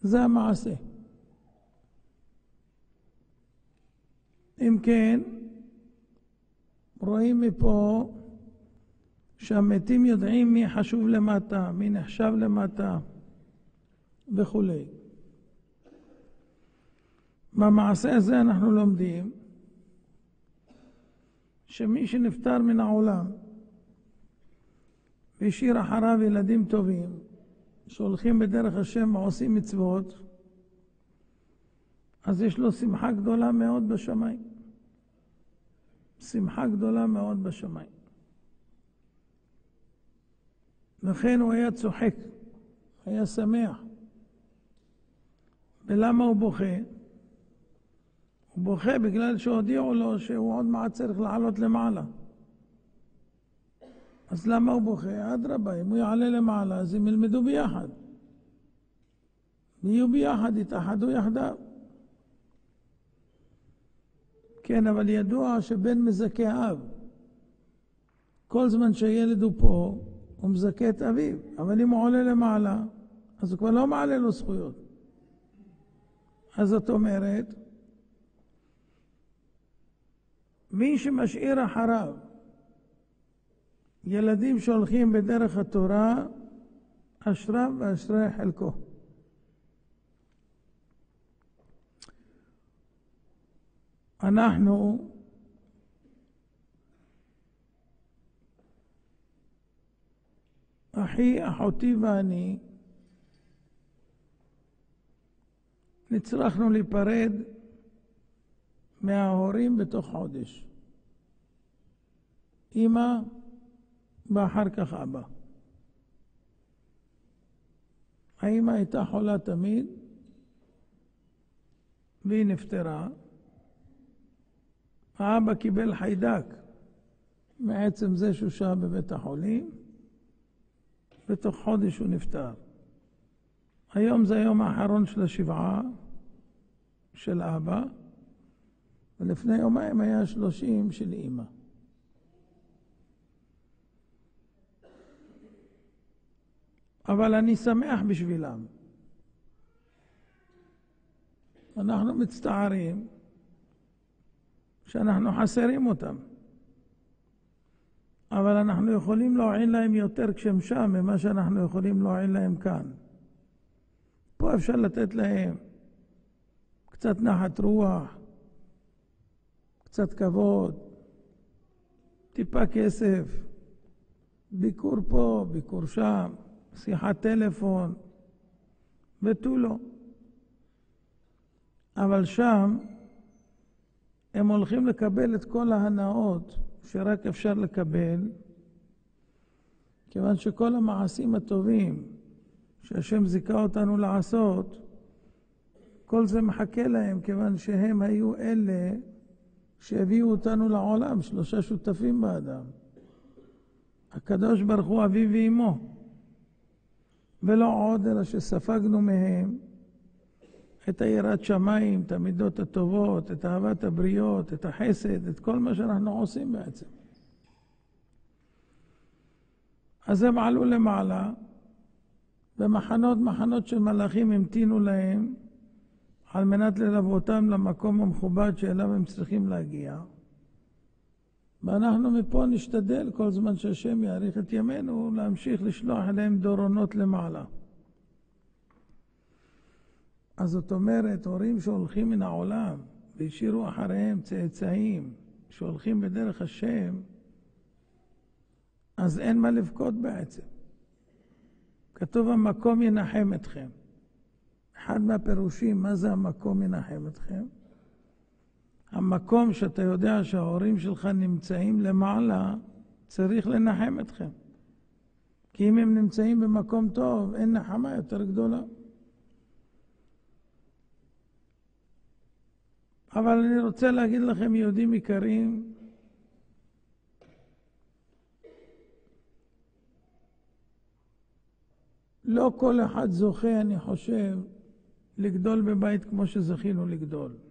זה המעשה. אם כן, רואים מפה שהמתים יודעים מי חשוב למטה, מי נחשב למטה וכולי. במעשה הזה אנחנו לומדים שמי שנפטר מן העולם והשאיר אחריו ילדים טובים שהולכים בדרך השם ועושים מצוות, אז יש לו שמחה גדולה מאוד בשמיים. שמחה גדולה מאוד בשמיים. לכן הוא היה צוחק, היה שמח. ולמה הוא בוכה? הוא בוכה בגלל שהודיעו לו שהוא עוד מעט צריך לעלות למעלה. אז למה הוא בוכה? אדרבה, אם הוא יעלה למעלה, אז הם ילמדו ביחד. יהיו ביחד, יתאחדו יחדיו. כן, אבל ידוע שבן מזכה אב. כל זמן שהילד הוא פה, הוא מזכה את אביו. אבל אם הוא עולה למעלה, אז הוא כבר לא מעלה לו זכויות. אז זאת אומרת, מי שמשאיר אחריו ילדים שהולכים בדרך התורה, אשריו ואשרי חלקו. אנחנו אחי, אחותי ואני נצטרכנו להיפרד מההורים בתוך חודש. אמא ואחר כך אבא. האמא הייתה חולה תמיד והיא נפטרה. האבא קיבל חיידק מעצם זה שהוא שהה בבית החולים, בתוך חודש הוא נפטר. היום זה היום האחרון של השבעה של אבא, ולפני יומיים היה שלושים של אימא. אבל אני שמח בשבילם. אנחנו מצטערים שאנחנו חסרים אותם. אבל אנחנו יכולים להועיל להם יותר כשהם שם ממה שאנחנו יכולים להועיל להם כאן. פה אפשר לתת להם קצת נחת רוח, קצת כבוד, טיפה כסף, ביקור פה, ביקור שם, שיחת טלפון, ותו לא. אבל שם הם הולכים לקבל את כל ההנאות שרק אפשר לקבל, כיוון שכל המעשים הטובים שהשם זיכה אותנו לעשות, כל זה מחכה להם, כיוון שהם היו אלה שהביאו אותנו לעולם, שלושה שותפים באדם. הקדוש ברוך הוא אבי ואמו, ולא עוד, אלא שספגנו מהם את היראת שמיים, את המידות הטובות, את אהבת הבריות, את החסד, את כל מה שאנחנו עושים בעצם. אז הם עלו למעלה, ומחנות מחנות של מלאכים המתינו להם על מנת ללוותם למקום המכובד שאליו הם צריכים להגיע. ואנחנו מפה נשתדל כל זמן שהשם יאריך את ימינו להמשיך לשלוח אליהם דורונות למעלה. אז זאת אומרת, הורים שהולכים מן העולם והשאירו אחריהם צאצאים שהולכים בדרך השם, אז אין מה לבכות בעצם. כתוב המקום ינחם אתכם. אחד מהפירושים, מה זה המקום ינחם אתכם? המקום שאתה יודע שההורים שלך נמצאים למעלה, צריך לנחם אתכם. כי אם הם נמצאים במקום טוב, אין נחמה יותר גדולה. אבל אני רוצה להגיד לכם, יהודים יקרים, לא כל אחד זוכה, אני חושב, לגדול בבית כמו שזכינו לגדול.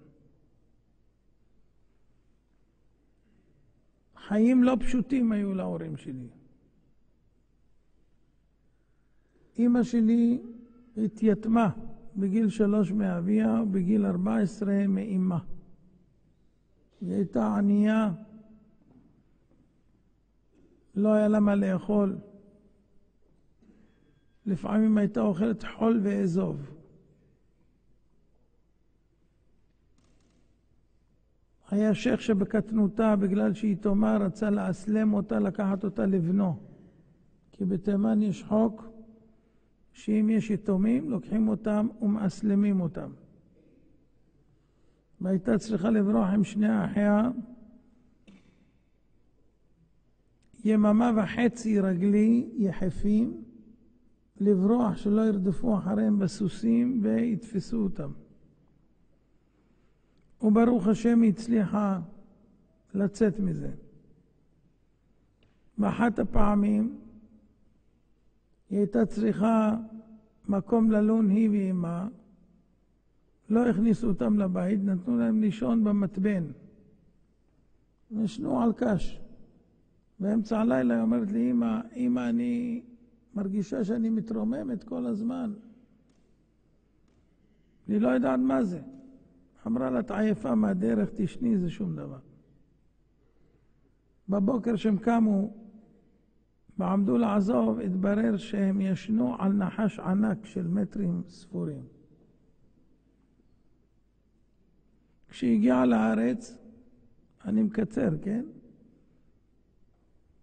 חיים לא פשוטים היו להורים שלי. אימא שלי התייתמה בגיל שלוש מאביה ובגיל ארבע עשרה מאמה. היא הייתה ענייה, לא היה לה מה לאכול. לפעמים הייתה אוכלת חול ואזוב. היה שייח שבקטנותה, בגלל שהיא תומה, רצה לאסלם אותה, לקחת אותה לבנו. כי בתימן יש חוק שאם יש יתומים, לוקחים אותם ומאסלמים אותם. והייתה צריכה לברוח עם שני אחיה. יממה וחצי רגלי יחפים, לברוח שלא ירדפו אחריהם בסוסים ויתפסו אותם. וברוך השם היא הצליחה לצאת מזה. באחת הפעמים היא הייתה צריכה מקום ללון היא ואימה, לא הכניסו אותם לבית, נתנו להם לישון במתבן. ישנו על קש. באמצע הלילה היא אומרת לי, אמא, אמא, אני מרגישה שאני מתרוממת כל הזמן. אני לא יודעת מה זה. אמרה לה, את עייפה מהדרך, תשני, זה שום דבר. בבוקר שהם קמו ועמדו לעזוב, התברר שהם ישנו על נחש ענק של מטרים ספורים. כשהיא הגיעה לארץ, אני מקצר, כן?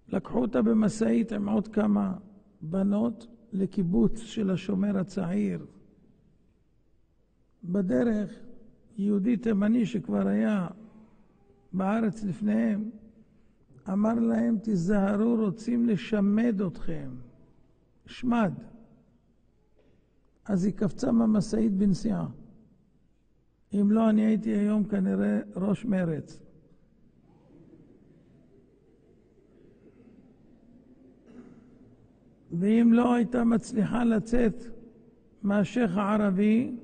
לקחו אותה במשאית עם עוד כמה בנות לקיבוץ של השומר הצעיר. בדרך, יהודי תימני שכבר היה בארץ לפניהם, אמר להם, תיזהרו, רוצים לשמד אתכם. שמד. אז היא קפצה מהמשאית בנסיעה. אם לא, אני הייתי היום כנראה ראש מרץ. ואם לא הייתה מצליחה לצאת מהשייח הערבי,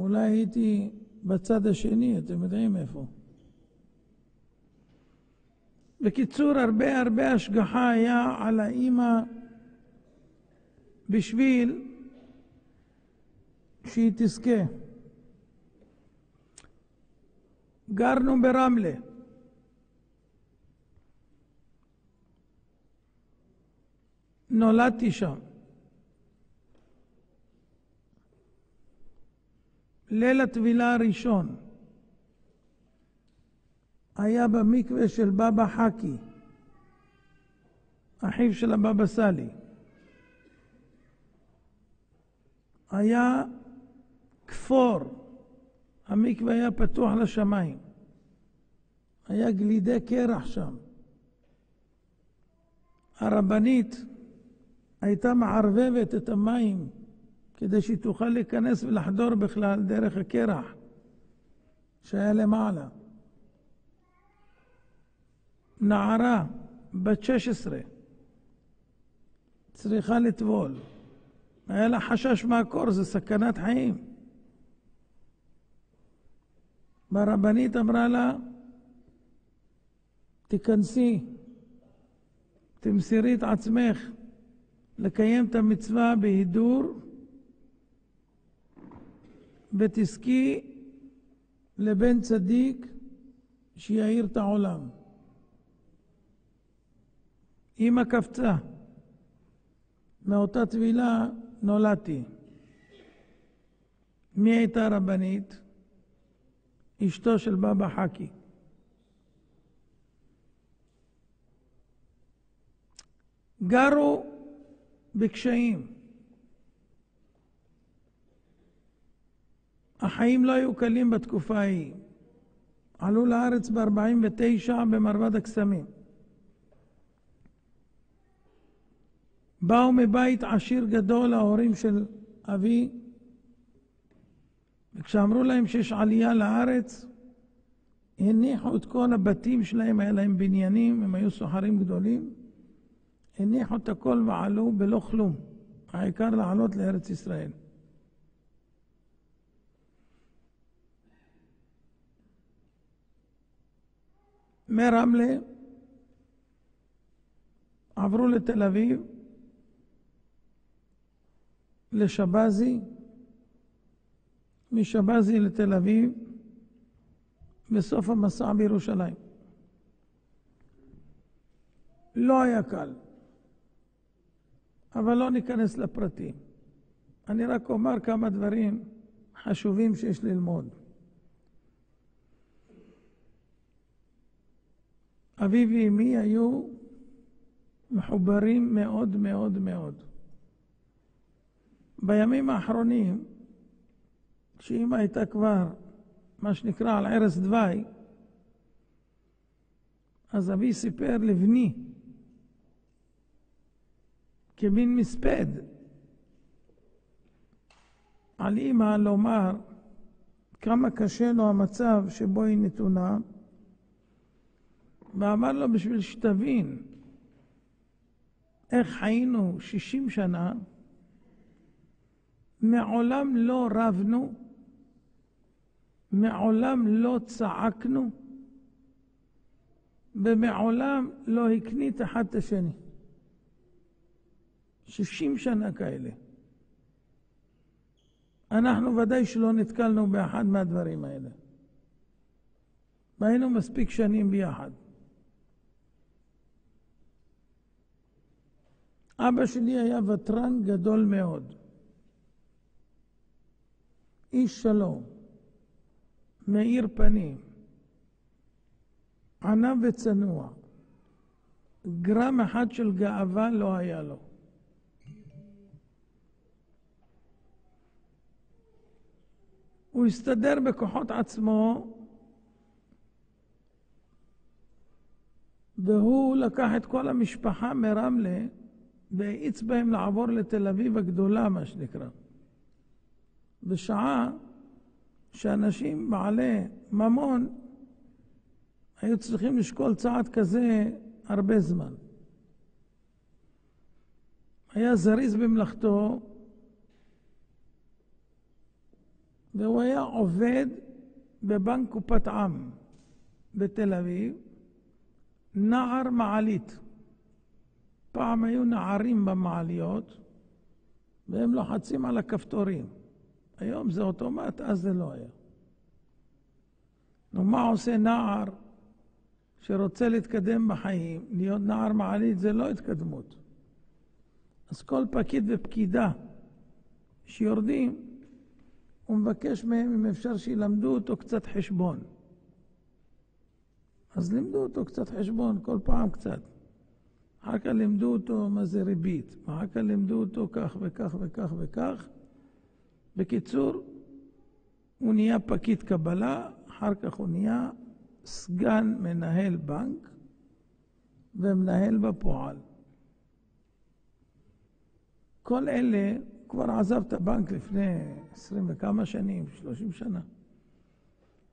אולי הייתי בצד השני, אתם יודעים איפה. בקיצור, הרבה הרבה השגחה היה על האימא בשביל שהיא תזכה. גרנו ברמלה. נולדתי שם. ליל הטבילה הראשון היה במקווה של בבא חכי, אחיו של הבבא סאלי. היה כפור, המקווה היה פתוח לשמיים. היה גלידי קרח שם. הרבנית הייתה מערבבת את המים כדי שהיא תוכל להיכנס ולחדור בכלל דרך הקרח שהיה למעלה. נערה בת 16 צריכה לטבול. היה לה חשש מהקור, זה סכנת חיים. והרבנית אמרה לה, תיכנסי, תמסרי את עצמך לקיים את המצווה בהידור ותזכי לבן צדיק שיאיר את העולם. אמא קפצה. מאותה טבילה נולדתי. מי הייתה רבנית? אשתו של בבא חכי. גרו בקשיים. החיים לא היו קלים בתקופה ההיא. עלו לארץ ב-49 במרבד הקסמים. באו מבית עשיר גדול, ההורים של אבי, וכשאמרו להם שיש עלייה לארץ, הניחו את כל הבתים שלהם, היה להם בניינים, הם היו סוחרים גדולים, הניחו את הכל ועלו בלא כלום, העיקר לעלות לארץ ישראל. מרמלה עברו לתל אביב, לשבזי, משבזי לתל אביב בסוף המסע בירושלים. לא היה קל, אבל לא ניכנס לפרטים. אני רק אומר כמה דברים חשובים שיש ללמוד. אבי ואמי היו מחוברים מאוד מאוד מאוד. בימים האחרונים, כשאימא הייתה כבר, מה שנקרא, על ערש דווי, אז אבי סיפר לבני, כמין מספד, על אימא לומר כמה קשה לו המצב שבו היא נתונה, ואמר לו בשביל שתבין איך חיינו שישים שנה, מעולם לא רבנו, מעולם לא צעקנו, ומעולם לא הקנית אחד את השני. שישים שנה כאלה. אנחנו ודאי שלא נתקלנו באחד מהדברים האלה. והיינו מספיק שנים ביחד. אבא שלי היה ותרן גדול מאוד. איש שלום, מאיר פנים, ענב וצנוע. גרם אחד של גאווה לא היה לו. הוא הסתדר בכוחות עצמו, והוא לקח את כל המשפחה מרמלה והאיץ בהם לעבור לתל אביב הגדולה, מה שנקרא. בשעה שאנשים בעלי ממון היו צריכים לשקול צעד כזה הרבה זמן. היה זריז במלאכתו, והוא היה עובד בבנק קופת עם בתל אביב, נער מעלית. פעם היו נערים במעליות, והם לוחצים על הכפתורים. היום זה אוטומט, אז זה לא היה. נו, מה עושה נער שרוצה להתקדם בחיים? להיות נער מעלית זה לא התקדמות. אז כל פקיד ופקידה שיורדים, הוא מבקש מהם אם אפשר שילמדו אותו קצת חשבון. אז לימדו אותו קצת חשבון, כל פעם קצת. אחר כך לימדו אותו מה זה ריבית, אחר כך לימדו אותו כך וכך וכך וכך. בקיצור, הוא נהיה פקיד קבלה, אחר כך הוא נהיה סגן מנהל בנק ומנהל בפועל. כל אלה, כבר עזב את הבנק לפני עשרים וכמה שנים, שלושים שנה.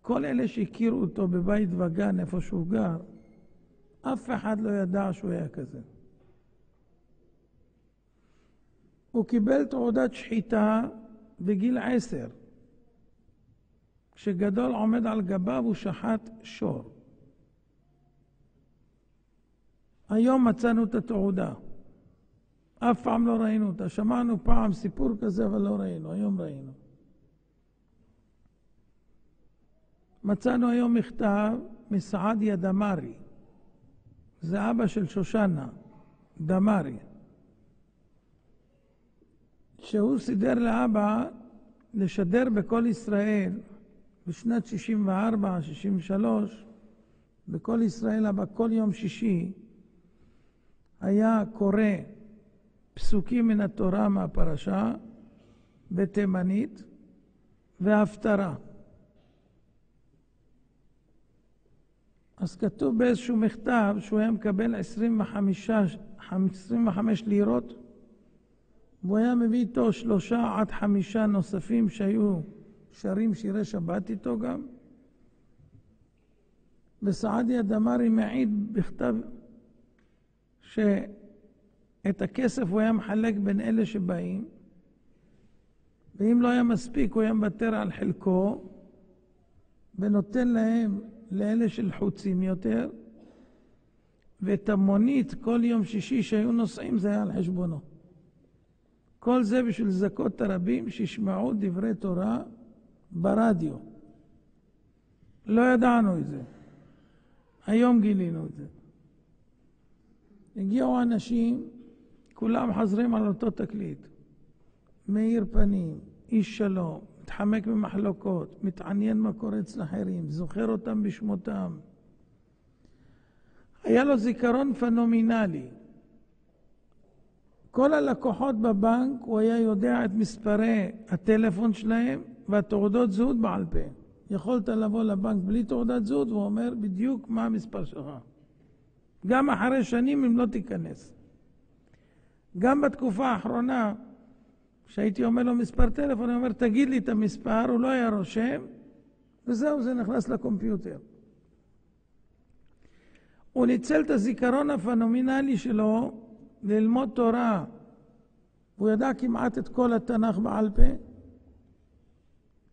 כל אלה שהכירו אותו בבית וגן, איפה שהוא גר, אף אחד לא ידע שהוא היה כזה. הוא קיבל תעודת שחיטה בגיל עשר. כשגדול עומד על גביו הוא שחט שור. היום מצאנו את התעודה. אף פעם לא ראינו אותה. שמענו פעם סיפור כזה, אבל לא ראינו. היום ראינו. מצאנו היום מכתב מסעדיה דמארי. זה אבא של שושנה, דמארי. שהוא סידר לאבא לשדר בכל ישראל בשנת 64, 63, בכל ישראל אבא כל יום שישי היה קורא פסוקים מן התורה מהפרשה בתימנית והפטרה. אז כתוב באיזשהו מכתב שהוא היה מקבל 25, 25 לירות והוא היה מביא איתו שלושה עד חמישה נוספים שהיו שרים שירי שבת איתו גם. וסעדיה דמארי מעיד בכתב שאת הכסף הוא היה מחלק בין אלה שבאים, ואם לא היה מספיק הוא היה מוותר על חלקו ונותן להם, לאלה שלחוצים יותר, ואת המונית כל יום שישי שהיו נוסעים זה היה על חשבונו. כל זה בשביל לזכות את הרבים שישמעו דברי תורה ברדיו. לא ידענו את זה. היום גילינו את זה. הגיעו אנשים, כולם חוזרים על אותו תקליט. מאיר פנים, איש שלום, מתחמק ממחלוקות, מתעניין מה קורה אצל אחרים, זוכר אותם בשמותם. היה לו זיכרון פנומינלי. כל הלקוחות בבנק, הוא היה יודע את מספרי הטלפון שלהם והתעודות זהות בעל פה. יכולת לבוא לבנק בלי תעודת זהות, והוא אומר בדיוק מה המספר שלך. גם אחרי שנים אם לא תיכנס. גם בתקופה האחרונה, כשהייתי אומר לו מספר טלפון, אני אומר, תגיד לי את המספר, הוא לא היה רושם, וזהו, זה נכנס לקומפיוטר. הוא ניצל את הזיכרון הפנומינלי שלו ללמוד תורה. הוא ידע כמעט את כל התנ"ך בעל פה.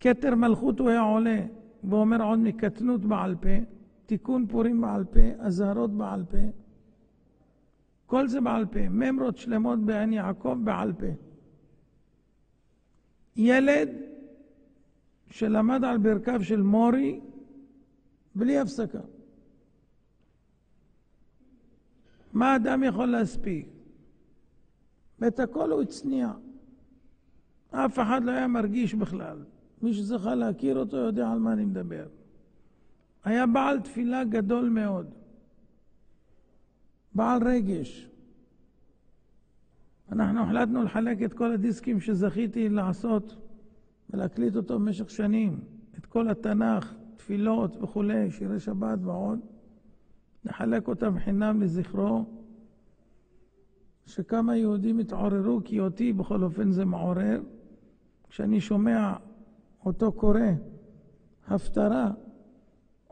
כתר מלכות הוא היה עולה, ואומר עוד מקטנות בעל פה, תיקון פורים בעל פה, אזהרות בעל פה. כל זה בעל פה, ממרות שלמות בעין יעקב בעל פה. ילד שלמד על ברכיו של מורי בלי הפסקה. מה אדם יכול להספיק? ואת הכל הוא הצניע. אף אחד לא היה מרגיש בכלל. מי שזכה להכיר אותו יודע על מה אני מדבר. היה בעל תפילה גדול מאוד. בעל רגש. אנחנו החלטנו לחלק את כל הדיסקים שזכיתי לעשות ולהקליט אותו במשך שנים. את כל התנ"ך, תפילות וכולי, שירי שבת ועוד. נחלק אותם חינם לזכרו, שכמה יהודים התעוררו, כי אותי בכל אופן זה מעורר. כשאני שומע אותו קורא הפטרה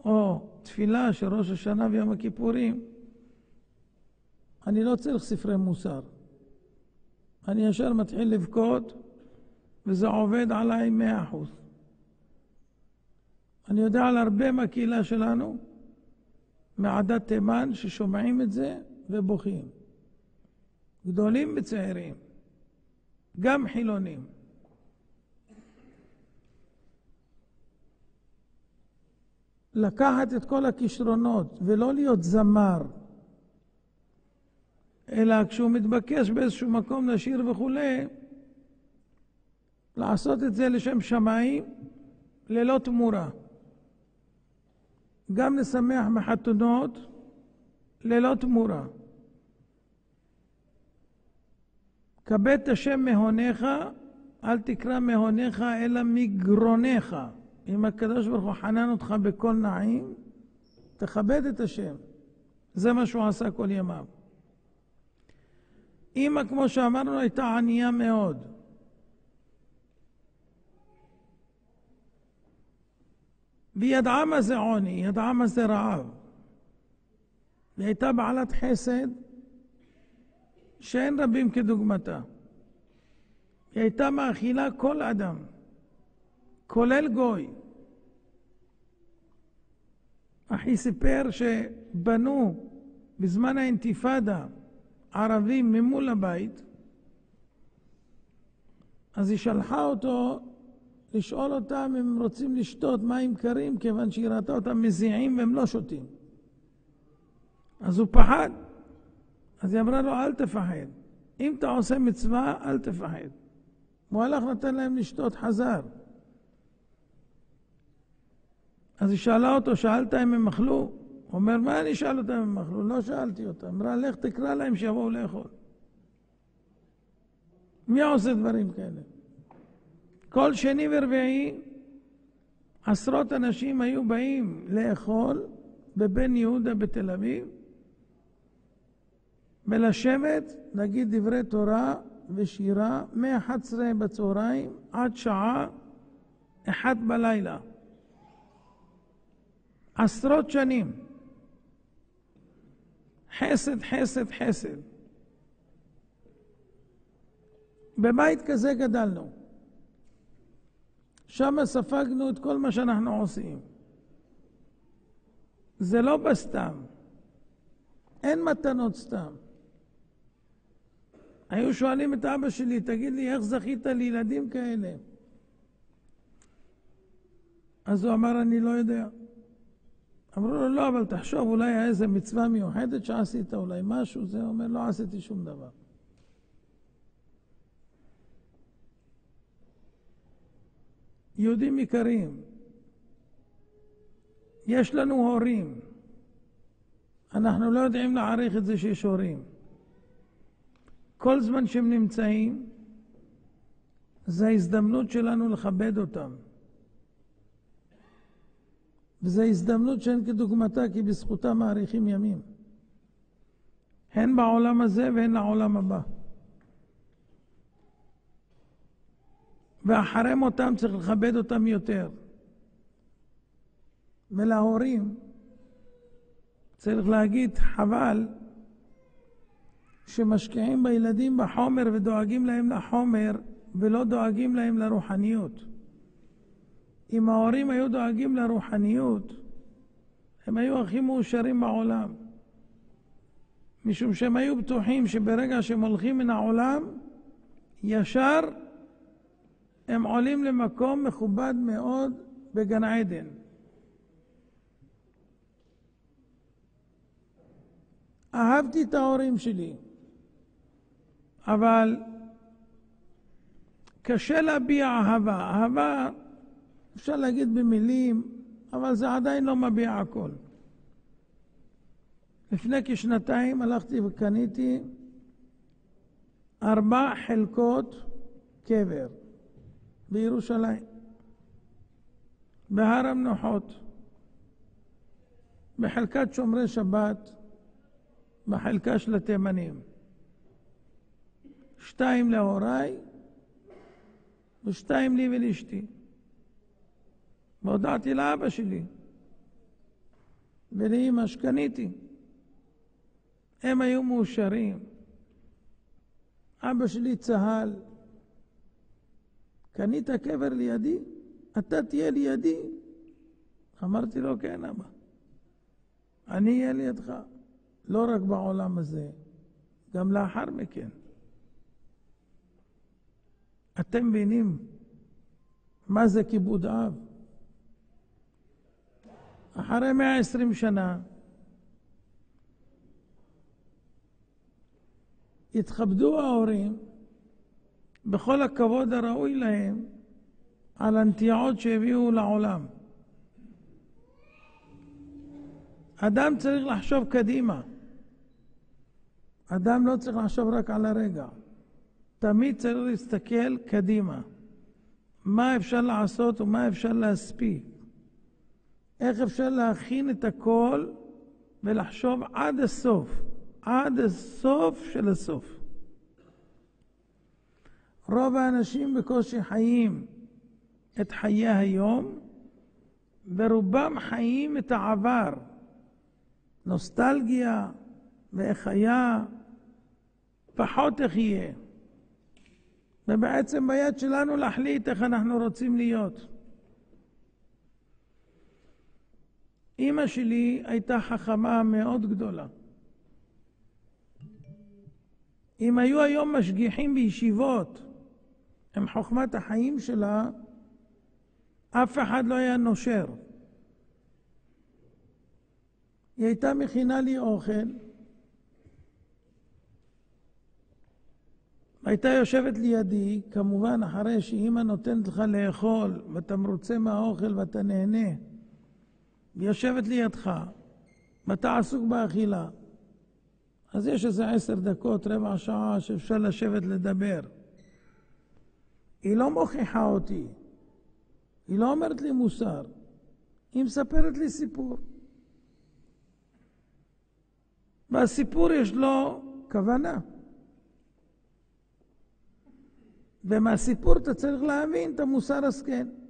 או תפילה של ראש השנה ויום הכיפורים, אני לא צריך ספרי מוסר. אני ישר מתחיל לבכות, וזה עובד עליי מאה אחוז. אני יודע על הרבה מהקהילה שלנו, מעדת תימן, ששומעים את זה ובוכים. גדולים וצעירים, גם חילונים. לקחת את כל הכישרונות ולא להיות זמר, אלא כשהוא מתבקש באיזשהו מקום לשיר וכולי, לעשות את זה לשם שמיים ללא תמורה. גם לשמח בחתונות ללא תמורה. כבד את השם מהונך, אל תקרא מהונך אלא מגרונך. אם הקדוש ברוך הוא חנן אותך בכל נעים, תכבד את השם. זה מה שהוא עשה כל ימיו. אימא, כמו שאמרנו, הייתה ענייה מאוד. והיא ידעה מה זה עוני, היא ידעה מה זה רעב. היא הייתה בעלת חסד שאין רבים כדוגמתה. היא הייתה מאכילה כל אדם, כולל גוי. אחי סיפר שבנו בזמן האינתיפאדה ערבים ממול הבית, אז היא שלחה אותו לשאול אותם אם רוצים לשתות מים קרים, כיוון שהיא ראתה אותם מזיעים והם לא שותים. אז הוא פחד. אז היא אמרה לו, אל תפחד. אם אתה עושה מצווה, אל תפחד. הוא הלך נתן להם לשתות, חזר. אז היא שאלה אותו, שאלת אם הם אכלו? אומר, מה אני אשאל אותם אם אכלו? לא שאלתי אותם. אמרה, לך תקרא להם שיבואו לאכול. מי עושה דברים כאלה? כל שני ורביעי עשרות אנשים היו באים לאכול בבן יהודה בתל אביב ולשבת, להגיד דברי תורה ושירה מ-11 בצהריים עד שעה אחת בלילה. עשרות שנים. חסד, חסד, חסד. בבית כזה גדלנו. שם ספגנו את כל מה שאנחנו עושים. זה לא בסתם. אין מתנות סתם. היו שואלים את אבא שלי, תגיד לי, איך זכית לילדים כאלה? אז הוא אמר, אני לא יודע. אמרו לו, לא, אבל תחשוב, אולי היה איזה מצווה מיוחדת שעשית, אולי משהו, זה אומר, לא עשיתי שום דבר. יהודים יקרים, יש לנו הורים. אנחנו לא יודעים להעריך את זה שיש הורים. כל זמן שהם נמצאים, זו ההזדמנות שלנו לכבד אותם. וזו הזדמנות שאין כדוגמתה, כי בזכותם מאריכים ימים. הן בעולם הזה והן לעולם הבא. ואחרי מותם צריך לכבד אותם יותר. ולהורים צריך להגיד, חבל שמשקיעים בילדים בחומר ודואגים להם לחומר ולא דואגים להם לרוחניות. אם ההורים היו דואגים לרוחניות, הם היו הכי מאושרים בעולם. משום שהם היו בטוחים שברגע שהם הולכים מן העולם, ישר הם עולים למקום מכובד מאוד בגן עדן. אהבתי את ההורים שלי, אבל קשה להביע אהבה. אהבה אפשר להגיד במילים, אבל זה עדיין לא מביע הכל. לפני כשנתיים הלכתי וקניתי ארבע חלקות קבר בירושלים, בהר המנוחות, בחלקת שומרי שבת, בחלקה של התימנים. שתיים להוריי ושתיים לי ולאשתי. והודעתי לאבא שלי ולאמא שקניתי. הם היו מאושרים. אבא שלי צהל. קנית קבר לידי? אתה תהיה לידי? אמרתי לו, כן, אבא. אני אהיה לידך. לא רק בעולם הזה, גם לאחר מכן. אתם מבינים מה זה כיבוד אב? אחרי 120 שנה יתכבדו ההורים בכל הכבוד הראוי להם על הנטיעות שהביאו לעולם. אדם צריך לחשוב קדימה. אדם לא צריך לחשוב רק על הרגע. תמיד צריך להסתכל קדימה. מה אפשר לעשות ומה אפשר להספיק. איך אפשר להכין את הכל ולחשוב עד הסוף, עד הסוף של הסוף. רוב האנשים בקושי חיים את חיי היום, ורובם חיים את העבר. נוסטלגיה ואיך היה, פחות איך יהיה. ובעצם ביד שלנו להחליט איך אנחנו רוצים להיות. אימא שלי הייתה חכמה מאוד גדולה. אם היו היום משגיחים בישיבות עם חוכמת החיים שלה, אף אחד לא היה נושר. היא הייתה מכינה לי אוכל, הייתה יושבת לידי, כמובן אחרי שאימא נותנת לך לאכול ואתה מרוצה מהאוכל ואתה נהנה. יושבת לידך, ואתה עסוק באכילה. אז יש איזה עשר דקות, רבע שעה, שאפשר לשבת לדבר. היא לא מוכיחה אותי, היא לא אומרת לי מוסר, היא מספרת לי סיפור. והסיפור יש לו כוונה. ומהסיפור אתה צריך להבין את המוסר השכל.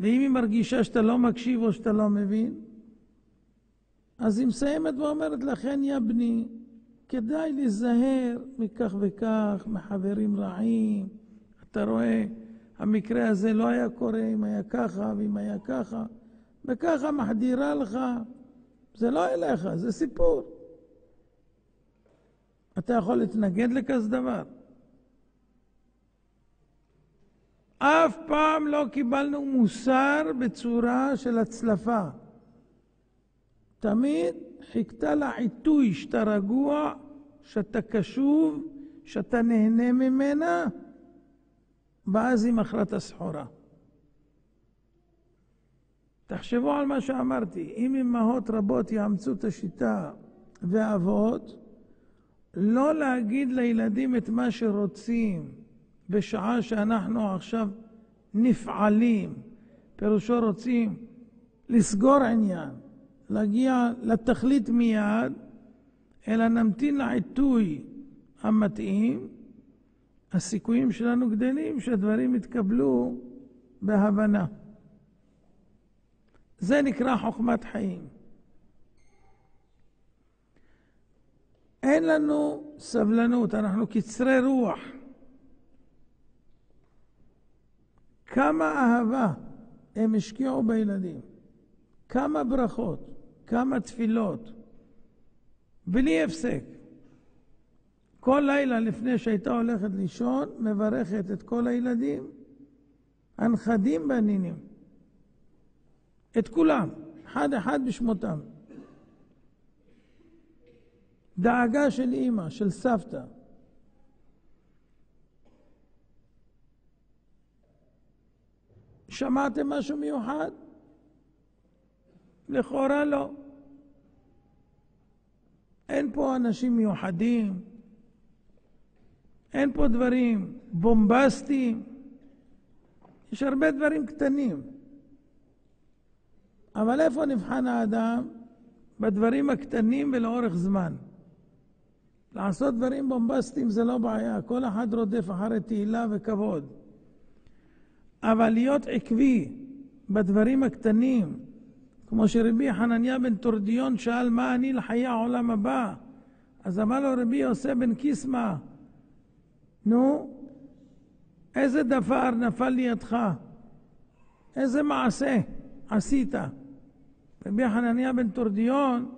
ואם היא מרגישה שאתה לא מקשיב או שאתה לא מבין, אז היא מסיימת ואומרת לכן, יא בני, כדאי להיזהר מכך וכך, מחברים רעים. אתה רואה, המקרה הזה לא היה קורה אם היה ככה ואם היה ככה, וככה מחדירה לך. זה לא אליך, זה סיפור. אתה יכול להתנגד לכזה דבר? אף פעם לא קיבלנו מוסר בצורה של הצלפה. תמיד חיכתה לעיתוי שאתה רגוע, שאתה קשוב, שאתה נהנה ממנה, ואז היא מכרה את הסחורה. תחשבו על מה שאמרתי, אם אמהות רבות יאמצו את השיטה ואבות, לא להגיד לילדים את מה שרוצים בשעה שאנחנו עכשיו נפעלים, פירושו רוצים לסגור עניין, להגיע לתכלית מיד, אלא נמתין לעיתוי המתאים, הסיכויים שלנו גדלים שהדברים יתקבלו בהבנה. זה נקרא חוכמת חיים. אין לנו סבלנות, אנחנו קצרי רוח. כמה אהבה הם השקיעו בילדים, כמה ברכות, כמה תפילות, בלי הפסק. כל לילה לפני שהייתה הולכת לישון, מברכת את כל הילדים, הנכדים והנינים. את כולם, אחד אחד בשמותם. דאגה של אימא, של סבתא. שמעתם משהו מיוחד? לכאורה לא. אין פה אנשים מיוחדים, אין פה דברים בומבסטיים, יש הרבה דברים קטנים. אבל איפה נבחן האדם? בדברים הקטנים ולאורך זמן. לעשות דברים בומבסטיים זה לא בעיה, כל אחד רודף אחרי תהילה וכבוד. אבל להיות עקבי בדברים הקטנים, כמו שרבי חנניה בן תורדיון שאל מה אני לחיי העולם הבא, אז אמר לו רבי יוסף בן קיסמא, נו, איזה דבר נפל לידך? איזה מעשה עשית? רבי חנניה בן תורדיון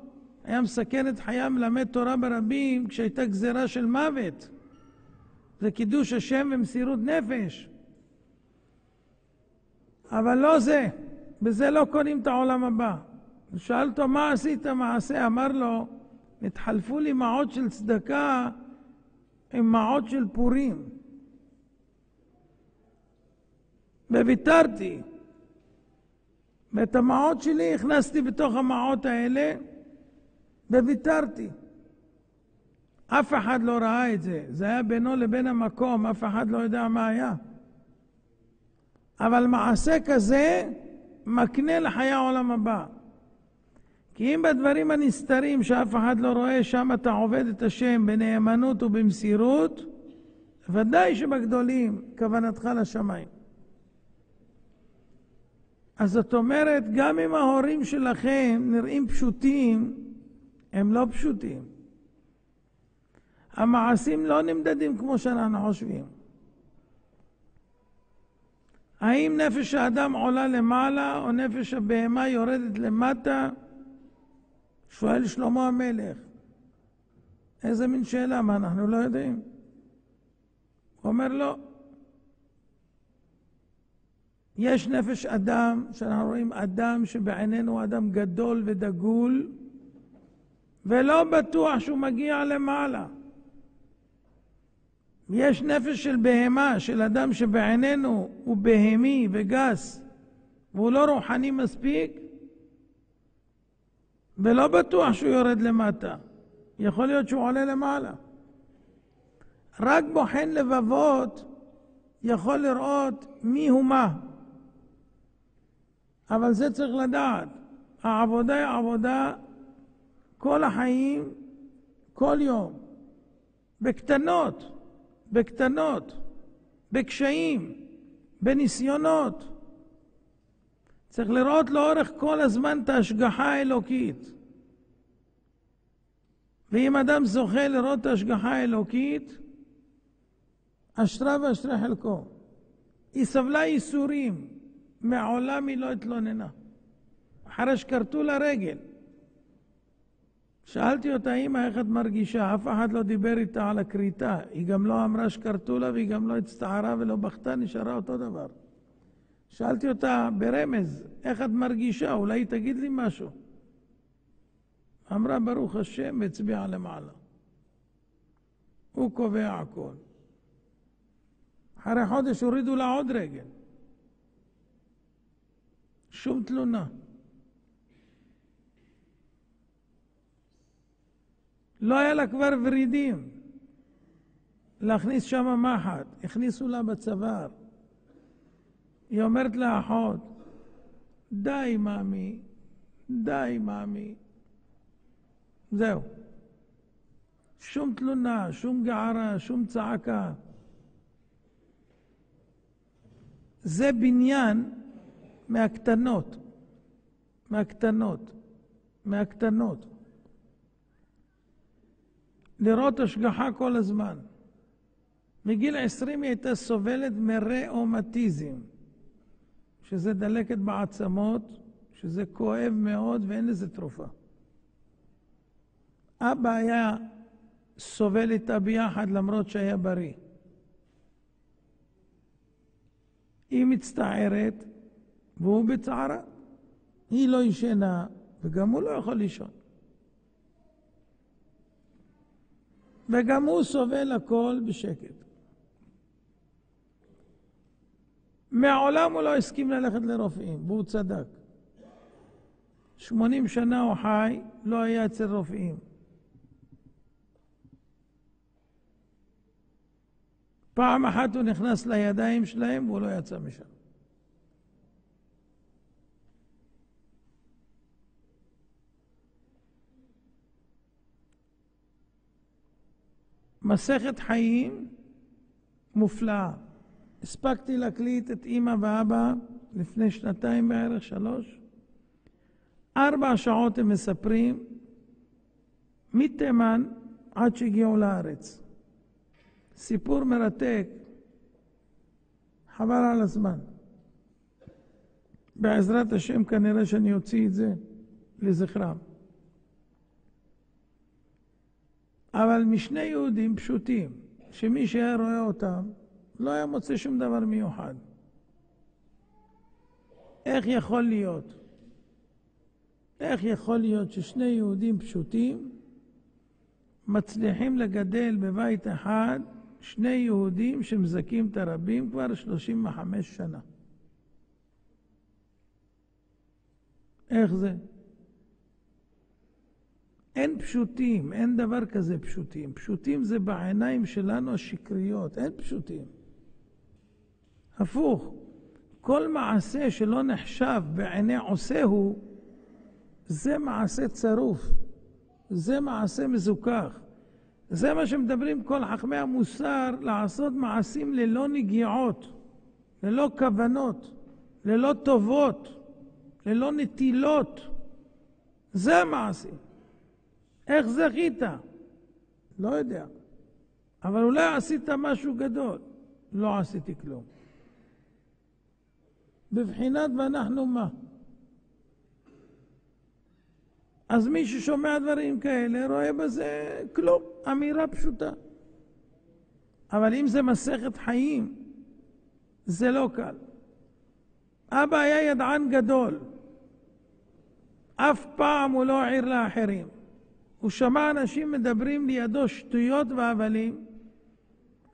היה מסכן את חייו מלמד תורה ברבים כשהייתה גזירה של מוות. זה קידוש השם ומסירות נפש. אבל לא זה, בזה לא קונים את העולם הבא. שאל אותו, מה עשית מעשה? אמר לו, התחלפו לי מעות של צדקה עם מעות של פורים. וויתרתי. ואת המעות שלי הכנסתי בתוך המעות האלה, וויתרתי. אף אחד לא ראה את זה, זה היה בינו לבין המקום, אף אחד לא יודע מה היה. אבל מעשה כזה מקנה לחיי העולם הבא. כי אם בדברים הנסתרים שאף אחד לא רואה, שם אתה עובד את השם בנאמנות ובמסירות, ודאי שבגדולים כוונתך לשמיים. אז זאת אומרת, גם אם ההורים שלכם נראים פשוטים, הם לא פשוטים. המעשים לא נמדדים כמו שאנחנו חושבים. האם נפש האדם עולה למעלה או נפש הבהמה יורדת למטה? שואל שלמה המלך. איזה מין שאלה, מה אנחנו לא יודעים? הוא אומר לא. יש נפש אדם, שאנחנו רואים אדם שבעינינו הוא אדם גדול ודגול, ולא בטוח שהוא מגיע למעלה. יש נפש של בהמה, של אדם שבעינינו הוא בהמי וגס, והוא לא רוחני מספיק, ולא בטוח שהוא יורד למטה. יכול להיות שהוא עולה למעלה. רק בוחן לבבות יכול לראות מי הוא מה. אבל זה צריך לדעת. העבודה היא עבודה כל החיים, כל יום, בקטנות. בקטנות, בקשיים, בניסיונות. צריך לראות לאורך כל הזמן את ההשגחה האלוקית. ואם אדם זוכה לראות את ההשגחה האלוקית, אשרה ואשרי חלקו. היא סבלה ייסורים, מעולם היא לא התלוננה. אחרי שכרתו לה רגל. שאלתי אותה, אמא, איך את מרגישה? אף אחד לא דיבר איתה על הכריתה. היא גם לא אמרה שכרתו לה והיא גם לא הצטערה ולא בכתה, נשארה אותו דבר. שאלתי אותה ברמז, איך את מרגישה? אולי תגיד לי משהו. אמרה, ברוך השם, והצביעה למעלה. הוא קובע הכל. אחרי חודש הורידו לה עוד רגל. שום תלונה. לא היה לה כבר ורידים להכניס שם מחט, הכניסו לה בצוואר. היא אומרת לאחות, די מאמי, די מאמי. זהו. שום תלונה, שום גערה, שום צעקה. זה בניין מהקטנות, מהקטנות, מהקטנות. לראות השגחה כל הזמן. מגיל עשרים היא הייתה סובלת מראומטיזם, שזה דלקת בעצמות, שזה כואב מאוד ואין לזה תרופה. אבא היה סובל איתה ביחד למרות שהיה בריא. היא מצטערת והוא בצערה. היא לא ישנה וגם הוא לא יכול לישון. וגם הוא סובל הכל בשקט. מעולם הוא לא הסכים ללכת לרופאים, והוא צדק. שמונים שנה הוא חי, לא היה אצל רופאים. פעם אחת הוא נכנס לידיים שלהם והוא לא יצא משם. מסכת חיים מופלאה. הספקתי להקליט את אימא ואבא לפני שנתיים בערך, שלוש. ארבע שעות הם מספרים מתימן עד שהגיעו לארץ. סיפור מרתק, חבל על הזמן. בעזרת השם כנראה שאני אוציא את זה לזכרם. אבל משני יהודים פשוטים, שמי שהיה רואה אותם, לא היה מוצא שום דבר מיוחד. איך יכול להיות? איך יכול להיות ששני יהודים פשוטים מצליחים לגדל בבית אחד שני יהודים שמזכים את הרבים כבר 35 שנה? איך זה? אין פשוטים, אין דבר כזה פשוטים. פשוטים זה בעיניים שלנו השקריות, אין פשוטים. הפוך, כל מעשה שלא נחשב בעיני עושהו, זה מעשה צרוף, זה מעשה מזוכח. זה מה שמדברים כל חכמי המוסר, לעשות מעשים ללא נגיעות, ללא כוונות, ללא טובות, ללא נטילות. זה המעשים. איך זכית? לא יודע. אבל אולי עשית משהו גדול. לא עשיתי כלום. בבחינת ואנחנו מה? אז מי ששומע דברים כאלה רואה בזה כלום, אמירה פשוטה. אבל אם זה מסכת חיים, זה לא קל. אבא היה ידען גדול. אף פעם הוא לא העיר לאחרים. הוא שמע אנשים מדברים לידו שטויות והבלים,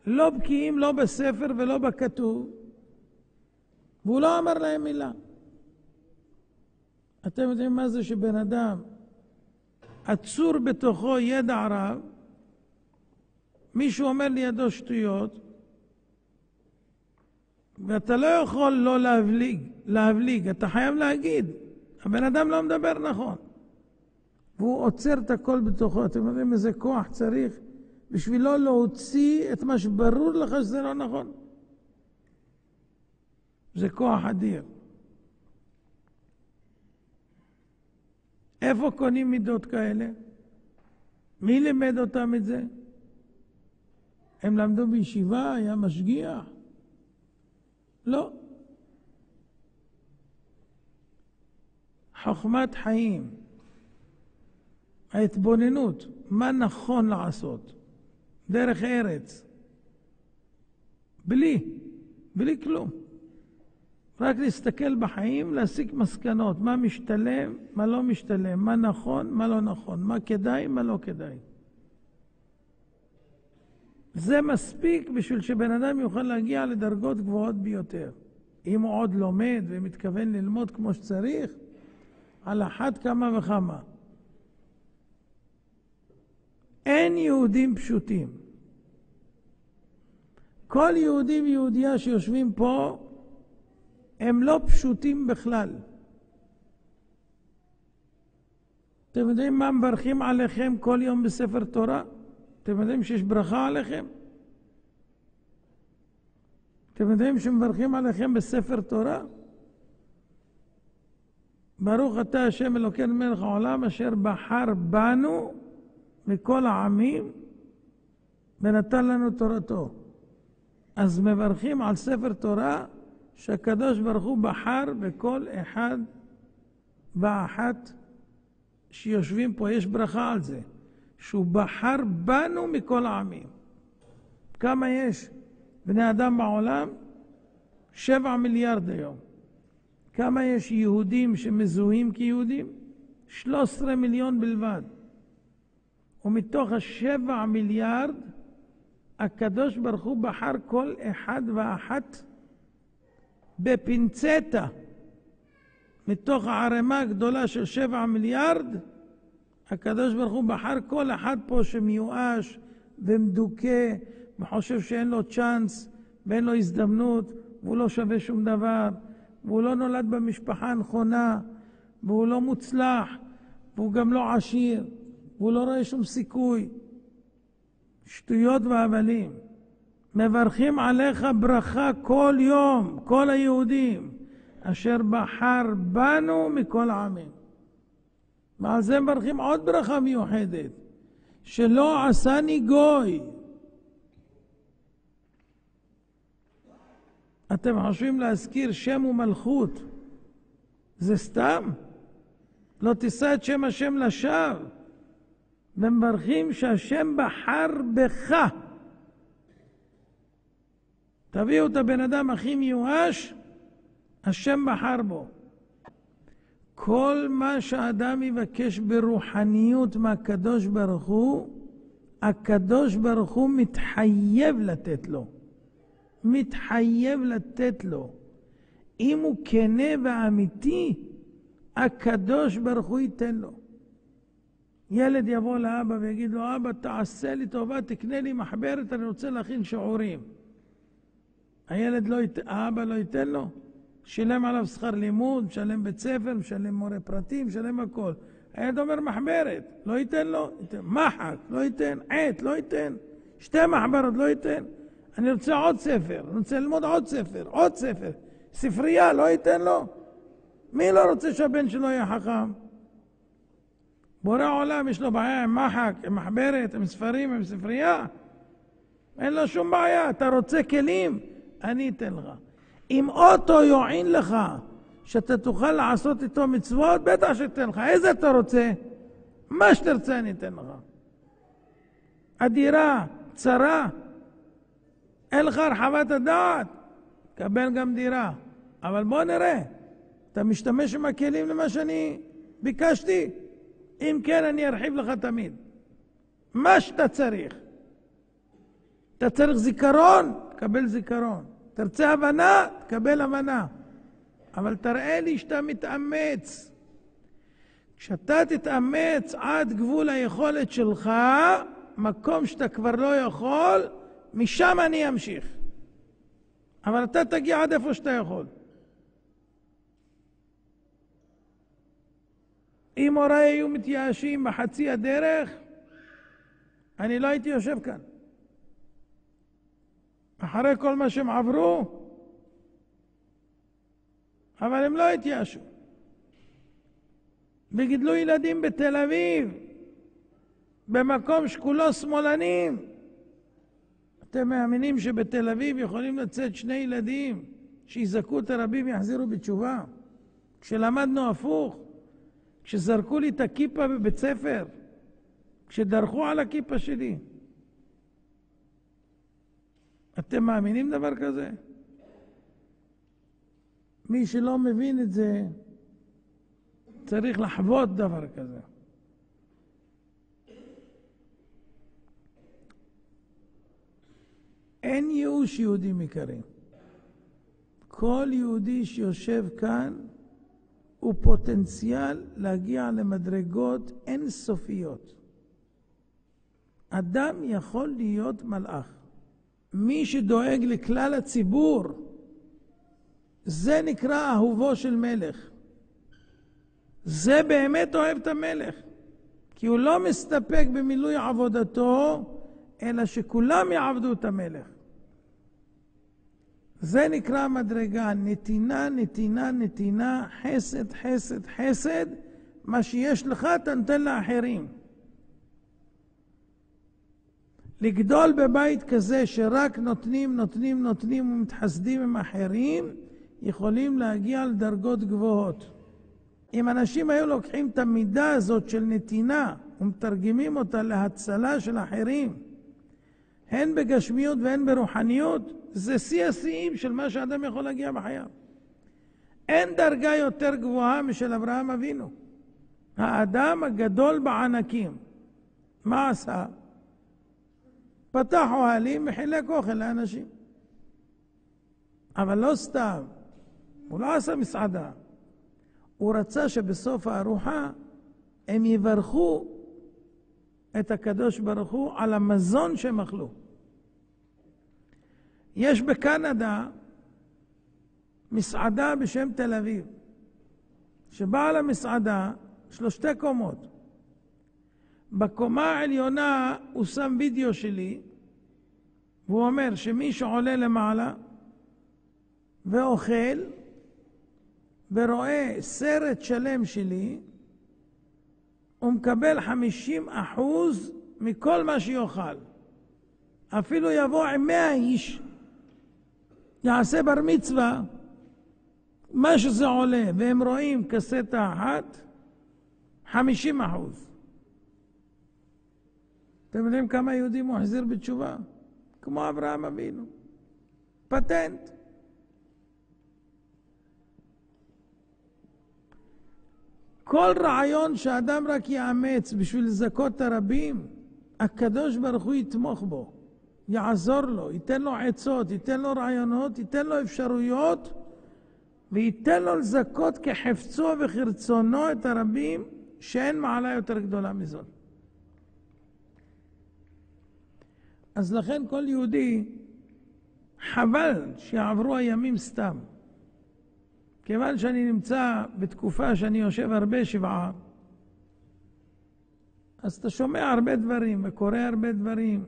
לא בקיאים לא בספר ולא בכתוב, והוא לא אמר להם מילה. אתם יודעים מה זה שבן אדם עצור בתוכו ידע רב, מישהו אומר לידו שטויות, ואתה לא יכול לא להבליג, להבליג, אתה חייב להגיד, הבן אדם לא מדבר נכון. והוא עוצר את הכל בתוכו. אתם יודעים איזה כוח צריך בשבילו להוציא את מה שברור לך שזה לא נכון? זה כוח אדיר. איפה קונים מידות כאלה? מי לימד אותם את זה? הם למדו בישיבה, היה משגיח? לא. חוכמת חיים. ההתבוננות, מה נכון לעשות, דרך ארץ. בלי, בלי כלום. רק להסתכל בחיים, להסיק מסקנות, מה משתלם, מה לא משתלם, מה נכון, מה לא נכון, מה כדאי, מה לא כדאי. זה מספיק בשביל שבן אדם יוכל להגיע לדרגות גבוהות ביותר. אם הוא עוד לומד ומתכוון ללמוד כמו שצריך, על אחת כמה וכמה. אין יהודים פשוטים. כל יהודי ויהודייה שיושבים פה הם לא פשוטים בכלל. אתם יודעים מה מברכים עליכם כל יום בספר תורה? אתם יודעים שיש ברכה עליכם? אתם יודעים שמברכים עליכם בספר תורה? ברוך אתה השם אלוקינו מלך העולם אשר בחר בנו מכל העמים ונתן לנו תורתו. אז מברכים על ספר תורה שהקדוש ברוך הוא בחר בכל אחד ואחת שיושבים פה, יש ברכה על זה, שהוא בחר בנו מכל העמים. כמה יש בני אדם בעולם? שבע מיליארד היום. כמה יש יהודים שמזוהים כיהודים? 13 מיליון בלבד. ומתוך השבע מיליארד, הקדוש ברוך הוא בחר כל אחד ואחת בפינצטה, מתוך הערימה הגדולה של שבע מיליארד, הקדוש ברוך הוא בחר כל אחד פה שמיואש ומדוכא וחושב שאין לו צ'אנס ואין לו הזדמנות והוא לא שווה שום דבר והוא לא נולד במשפחה הנכונה והוא לא מוצלח והוא גם לא עשיר והוא לא רואה שום סיכוי. שטויות והבלים. מברכים עליך ברכה כל יום, כל היהודים, אשר בחר בנו מכל העמים. ועל זה מברכים עוד ברכה מיוחדת, שלא עשני גוי. אתם חושבים להזכיר שם ומלכות, זה סתם? לא תישא את שם השם לשווא. ומברכים שהשם בחר בך. תביאו את הבן אדם הכי מיואש, השם בחר בו. כל מה שאדם יבקש ברוחניות מהקדוש ברוך הוא, הקדוש ברוך הוא מתחייב לתת לו. מתחייב לתת לו. אם הוא כנה ואמיתי, הקדוש ברוך הוא ייתן לו. ילד יבוא לאבא ויגיד לו, אבא, תעשה לי טובה, תקנה לי מחברת, אני רוצה להכין שיעורים. הילד לא ית... האבא לא ייתן לו? שילם עליו שכר לימוד, משלם בית ספר, משלם מורה פרטי, משלם הכל. הילד אומר מחברת, לא ייתן לו? ייתן. מחק, לא ייתן. עת, לא ייתן. שתי מחברות, לא ייתן. אני רוצה עוד ספר, אני רוצה ללמוד עוד ספר, עוד ספר. ספרייה, לא ייתן לו? מי לא רוצה שהבן שלו יהיה חכם? בורא עולם יש לו בעיה עם מחק, עם מחברת, עם ספרים, עם ספרייה? אין לו שום בעיה. אתה רוצה כלים? אני אתן לך. אם אוטו יועין לך, שאתה תוכל לעשות איתו מצוות, בטח שאתן לך. איזה אתה רוצה? מה שתרצה אני אתן לך. אדירה, צרה, אין לך הרחבת הדעת, קבל גם דירה. אבל בוא נראה, אתה משתמש עם הכלים למה שאני ביקשתי? אם כן, אני ארחיב לך תמיד. מה שאתה צריך. אתה צריך זיכרון, תקבל זיכרון. תרצה הבנה, תקבל הבנה. אבל תראה לי שאתה מתאמץ. כשאתה תתאמץ עד גבול היכולת שלך, מקום שאתה כבר לא יכול, משם אני אמשיך. אבל אתה תגיע עד איפה שאתה יכול. אם הוריי היו מתייאשים בחצי הדרך, אני לא הייתי יושב כאן. אחרי כל מה שהם עברו, אבל הם לא התייאשו. וגידלו ילדים בתל אביב, במקום שכולו שמאלנים. אתם מאמינים שבתל אביב יכולים לצאת שני ילדים שיזעקו את הרבים ויחזירו בתשובה? כשלמדנו הפוך, כשזרקו לי את הכיפה בבית ספר, כשדרכו על הכיפה שלי. אתם מאמינים דבר כזה? מי שלא מבין את זה, צריך לחוות דבר כזה. אין ייאוש יהודים יקרים. כל יהודי שיושב כאן הוא פוטנציאל להגיע למדרגות אינסופיות. אדם יכול להיות מלאך. מי שדואג לכלל הציבור, זה נקרא אהובו של מלך. זה באמת אוהב את המלך. כי הוא לא מסתפק במילוי עבודתו, אלא שכולם יעבדו את המלך. זה נקרא מדרגה, נתינה, נתינה, נתינה, חסד, חסד, חסד, מה שיש לך אתה נותן לאחרים. לגדול בבית כזה שרק נותנים, נותנים, נותנים ומתחסדים עם אחרים, יכולים להגיע לדרגות גבוהות. אם אנשים היו לוקחים את המידה הזאת של נתינה ומתרגמים אותה להצלה של אחרים, הן בגשמיות והן ברוחניות, זה שיא השיאים של מה שאדם יכול להגיע בחייו. אין דרגה יותר גבוהה משל אברהם אבינו. האדם הגדול בענקים. מה עשה? פתח אוהלים וחילק אוכל לאנשים. אבל לא סתם, הוא לא עשה מסעדה. הוא רצה שבסוף הארוחה הם יברכו את הקדוש ברוך הוא על המזון שהם אכלו. יש בקנדה מסעדה בשם תל אביב, שבעל המסעדה, יש לו שתי קומות. בקומה העליונה הוא שם וידאו שלי, והוא אומר שמי שעולה למעלה ואוכל ורואה סרט שלם שלי, הוא מקבל 50 אחוז מכל מה שיאכל. אפילו יבוא עם 100 איש, יעשה בר מצווה, מה שזה עולה, והם רואים קסטה אחת, 50 אחוז. אתם יודעים כמה יהודים הוא החזיר בתשובה? כמו אברהם אבינו. פטנט. כל רעיון שאדם רק יאמץ בשביל לזכות הרבים, הקדוש ברוך הוא יתמוך בו, יעזור לו, ייתן לו עצות, ייתן לו רעיונות, ייתן לו אפשרויות, וייתן לו לזכות כחפצו וכרצונו את הרבים, שאין מעלה יותר גדולה מזאת. אז לכן כל יהודי, חבל שיעברו הימים סתם. כיוון שאני נמצא בתקופה שאני יושב הרבה שבעה, אז אתה שומע הרבה דברים וקורא הרבה דברים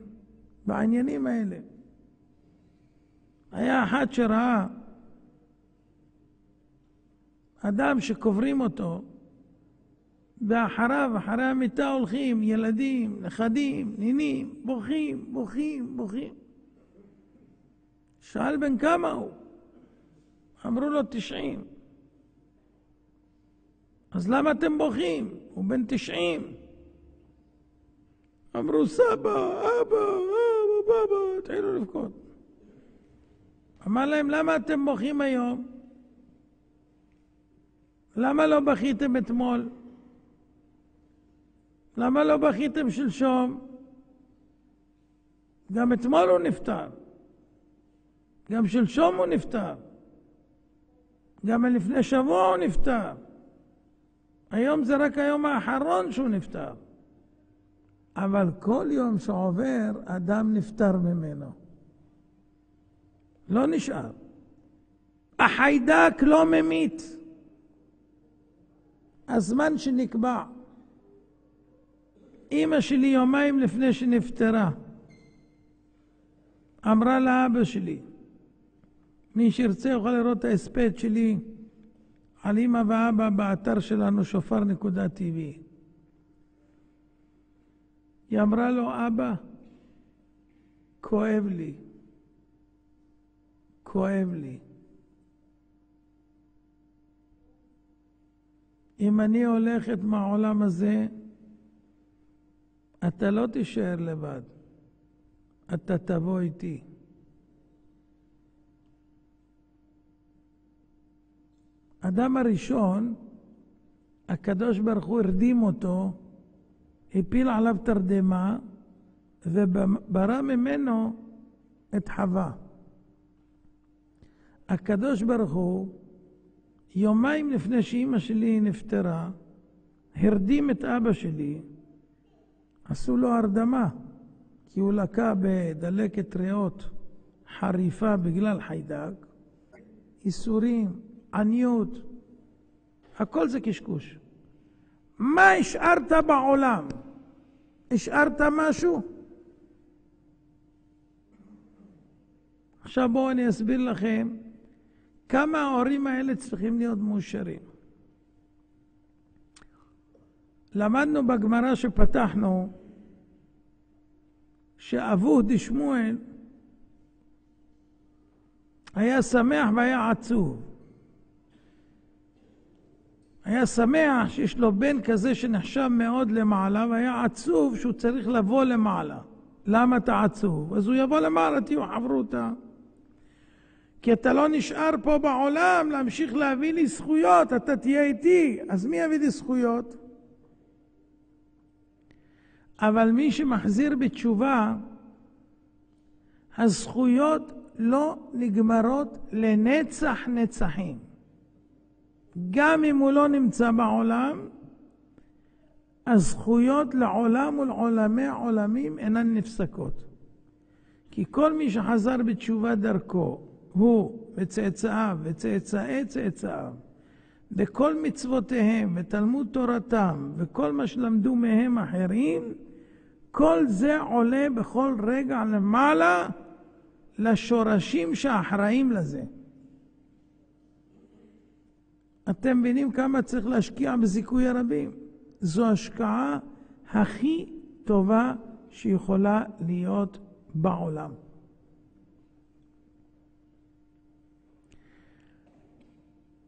בעניינים האלה. היה אחד שראה אדם שקוברים אותו, ואחריו, אחרי המיטה הולכים ילדים, נכדים, נינים, בוכים, בוכים, בוכים. שאל בן כמה הוא? אמרו לו תשעים. אז למה אתם בוכים? הוא בן תשעים. אמרו סבא, אבא, אבא, בבא, התחילו לבכות. אמר להם, למה אתם בוכים היום? למה לא בכיתם אתמול? למה לא בכיתם שלשום? גם אתמול הוא נפטר. גם שלשום הוא נפטר. גם לפני שבוע הוא נפטר. היום זה רק היום האחרון שהוא נפטר. אבל כל יום שעובר, אדם נפטר ממנו. לא נשאר. החיידק לא ממית. הזמן שנקבע. אימא שלי יומיים לפני שנפטרה, אמרה לאבא שלי, מי שירצה יוכל לראות את ההספד שלי על אימא ואבא באתר שלנו שופר.tv. היא אמרה לו, אבא, כואב לי, כואב לי. אם אני הולכת מהעולם הזה, אתה לא תישאר לבד, אתה תבוא איתי. אדם הראשון, הקדוש ברוך הוא הרדים אותו, הפיל עליו תרדמה, וברא ממנו את חווה. הקדוש ברוך הוא, יומיים לפני שאימא שלי נפטרה, הרדים את אבא שלי, עשו לו הרדמה, כי הוא לקה בדלקת ריאות חריפה בגלל חיידק, ייסורים, עניות, הכל זה קשקוש. מה השארת בעולם? השארת משהו? עכשיו בואו אני אסביר לכם כמה ההורים האלה צריכים להיות מאושרים. למדנו בגמרא שפתחנו שאבו דשמואל היה שמח והיה עצוב. היה שמח שיש לו בן כזה שנחשב מאוד למעלה, והיה עצוב שהוא צריך לבוא למעלה. למה אתה עצוב? אז הוא יבוא למעלה, תהיו חברותה. כי אתה לא נשאר פה בעולם להמשיך להביא לי זכויות, אתה תהיה איתי. אז מי יביא לי זכויות? אבל מי שמחזיר בתשובה, הזכויות לא נגמרות לנצח נצחים. גם אם הוא לא נמצא בעולם, הזכויות לעולם ולעולמי עולמים אינן נפסקות. כי כל מי שחזר בתשובה דרכו, הוא וצאצאיו וצאצאי צאצאיו, בכל מצוותיהם ותלמוד תורתם וכל מה שלמדו מהם אחרים, כל זה עולה בכל רגע למעלה לשורשים שאחראים לזה. אתם מבינים כמה צריך להשקיע בזיכוי הרבים? זו השקעה הכי טובה שיכולה להיות בעולם.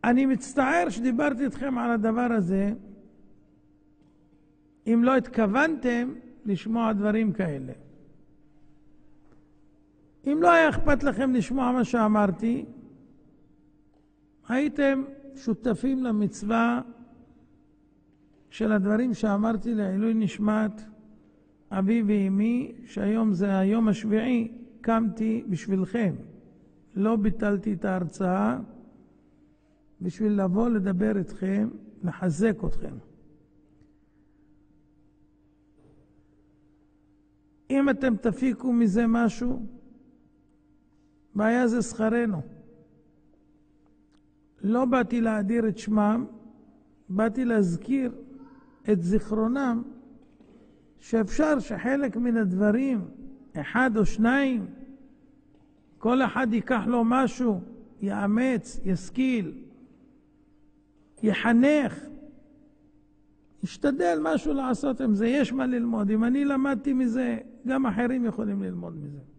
אני מצטער שדיברתי איתכם על הדבר הזה, אם לא התכוונתם לשמוע דברים כאלה. אם לא היה אכפת לכם לשמוע מה שאמרתי, הייתם שותפים למצווה של הדברים שאמרתי לעילוי נשמת אבי ואמי, שהיום זה היום השביעי, קמתי בשבילכם. לא ביטלתי את ההרצאה בשביל לבוא לדבר איתכם, לחזק אתכם. אם אתם תפיקו מזה משהו, בעיה זה שכרנו. לא באתי להאדיר את שמם, באתי להזכיר את זיכרונם, שאפשר שחלק מן הדברים, אחד או שניים, כל אחד ייקח לו משהו, יאמץ, ישכיל, יחנך, ישתדל משהו לעשות עם זה, יש מה ללמוד. אם אני למדתי מזה, גם אחרים יכולים ללמוד מזה.